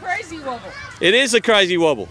crazy wobble. It is a crazy wobble.